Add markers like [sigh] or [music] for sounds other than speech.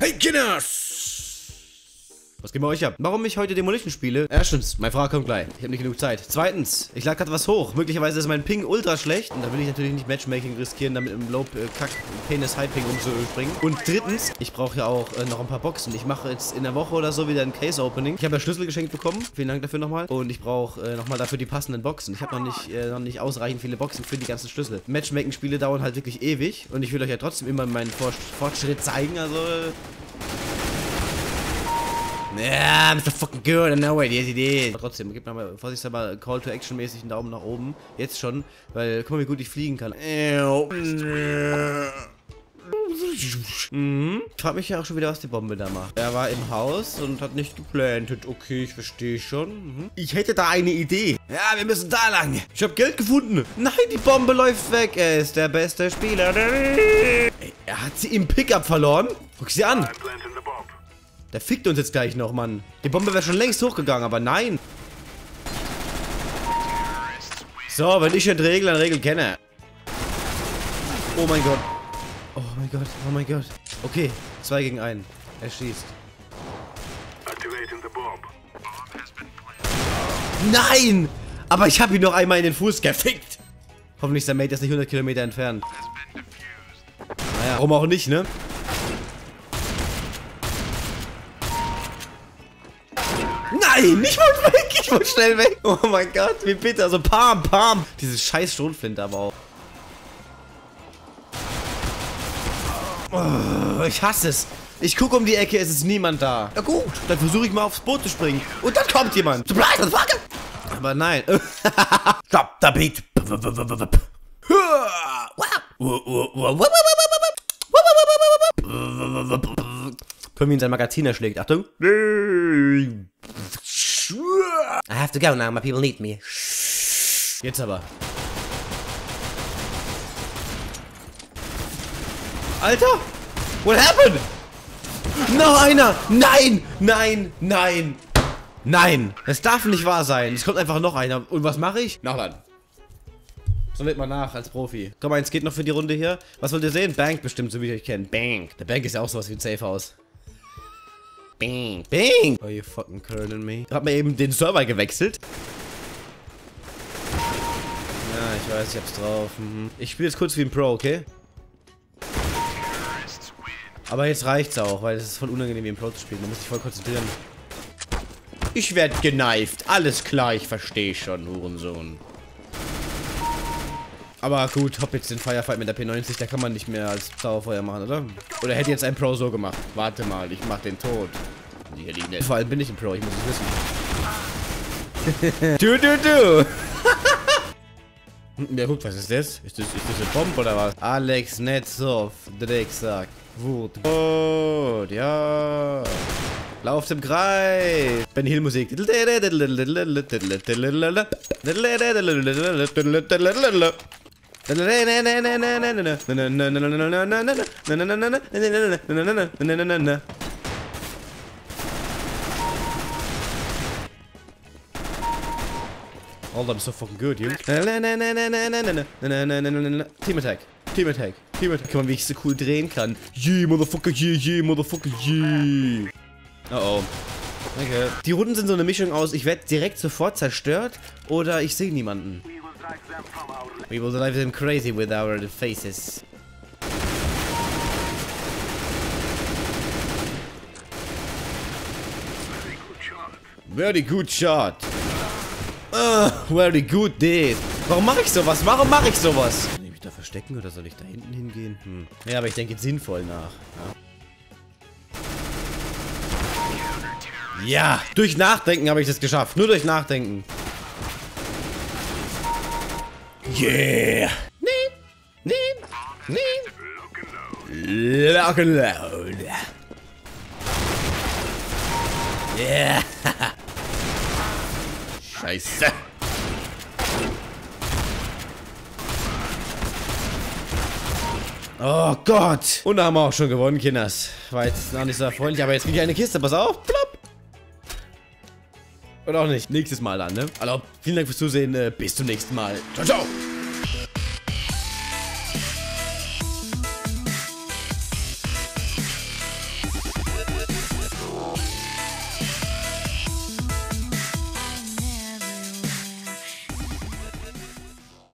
Hey Kinders! Was geht bei euch ab? Warum ich heute Demolition spiele? Erstens, meine Frage kommt gleich. Ich habe nicht genug Zeit. Zweitens, ich lade gerade was hoch. Möglicherweise ist mein Ping ultra schlecht. Und da will ich natürlich nicht Matchmaking riskieren, damit im Low äh, Kack Penis High Ping umzuspringen. Und drittens, ich brauche ja auch äh, noch ein paar Boxen. Ich mache jetzt in der Woche oder so wieder ein Case Opening. Ich habe ja Schlüssel geschenkt bekommen. Vielen Dank dafür nochmal. Und ich brauche äh, nochmal dafür die passenden Boxen. Ich habe noch nicht äh, noch nicht ausreichend viele Boxen für die ganzen Schlüssel. Matchmaking Spiele dauern halt wirklich ewig und ich will euch ja trotzdem immer meinen Fortschritt zeigen. Also ja, I'm so fucking good, I know it, yes it is. Trotzdem, gib mir mal vorsichtshalber Call to Action mäßig einen Daumen nach oben. Jetzt schon, weil guck mal, wie gut ich fliegen kann. Mhm. Ich frag mich ja auch schon wieder, was die Bombe da macht. Er war im Haus und hat nicht geplantet. Okay, ich verstehe schon. Mhm. Ich hätte da eine Idee. Ja, wir müssen da lang. Ich habe Geld gefunden. Nein, die Bombe läuft weg. Er ist der beste Spieler. Ey, er hat sie im Pickup verloren. Guck sie an. Der fickt uns jetzt gleich noch, Mann. Die Bombe wäre schon längst hochgegangen, aber nein. So, wenn ich eine Regel, eine Regel kenne. Oh mein Gott. Oh mein Gott, oh mein Gott. Okay, zwei gegen einen. Er schießt. Nein! Aber ich habe ihn noch einmal in den Fuß gefickt. Hoffentlich ist der Mate jetzt nicht 100 Kilometer entfernt. Naja, warum auch nicht, ne? Nein, ich wollte weg. Ich wollte schnell weg. Oh mein Gott, wie bitte. Also Pam, Pam. Dieses scheiß Schrotflinte aber auch. Oh, ich hasse es. Ich gucke um die Ecke, es ist niemand da. Ja gut, dann versuche ich mal aufs Boot zu springen. Und dann kommt jemand. Surprise, motherfucker! Aber nein. [laughs] Stop the beat. Können wir ihn sein Magazin erschlägt. Achtung. I have to go now, my people need me. Jetzt aber. Alter! What happened? Noch einer! Nein! Nein! Nein! Nein! Das darf nicht wahr sein. Es kommt einfach noch einer. Und was mache ich? Nachladen. So lädt man nach als Profi. Komm mal, eins geht noch für die Runde hier. Was wollt ihr sehen? Bank bestimmt, so wie ich euch kenne. Bank. Der Bank ist ja auch sowas wie ein Safe-Haus. Bing. Bing. Oh, you fucking curling me. Hab mir eben den Server gewechselt. Ja, ich weiß, ich hab's drauf. Mhm. Ich spiele jetzt kurz wie ein Pro, okay? Aber jetzt reicht's auch, weil es ist voll unangenehm, wie ein Pro zu spielen. Man muss sich voll konzentrieren. Ich werd geneift. Alles klar, ich verstehe schon, Hurensohn. Aber gut, hab jetzt den Firefight mit der P90, da kann man nicht mehr als Dauerfeuer machen, oder? Oder hätte jetzt ein Pro so gemacht? Warte mal, ich mach den tot. Hier liegen nicht. Vor allem bin ich ein Pro, ich muss es wissen. du, du, du! [laughs] Der guckt, was ist das? Ist das, ist das eine Bombe oder was? Alex Netzhoff, Drecksack. Wut. Gut, ja. Lauf im Kreis. Ben Hill Musik. Hold I'm so fucking good, you. Team Attack. Team Attack. Team Attack. Guck mal, wie ich so cool drehen kann. Yeah, Motherfucker, yeah, yeah, Motherfucker, yeah. Oh oh. Okay. Die Runden sind so eine Mischung aus, ich werde direkt sofort zerstört oder ich sehe niemanden. We will drive them crazy with our faces. Very good shot. Uh, very good this. Warum mache ich sowas? Warum mache ich sowas? Soll ich mich da verstecken oder soll ich da hinten hingehen? Hm. Ja, aber ich denke sinnvoll nach. Ja. ja, durch Nachdenken habe ich das geschafft. Nur durch Nachdenken. Yeah! Nee, nee, nee. Lock and load. Yeah! [laughs] Scheiße. Oh Gott. Und da haben wir auch schon gewonnen, Kinders. War jetzt noch nicht so erfreulich, aber jetzt kriege ich eine Kiste. Pass auf. Plopp. Oder auch nicht. Nächstes Mal dann, ne? Also, vielen Dank fürs Zusehen. Bis zum nächsten Mal. Ciao, ciao.